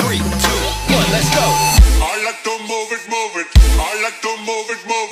Three, two, one, let's go. I like to move it, move it. I like to move it, move it.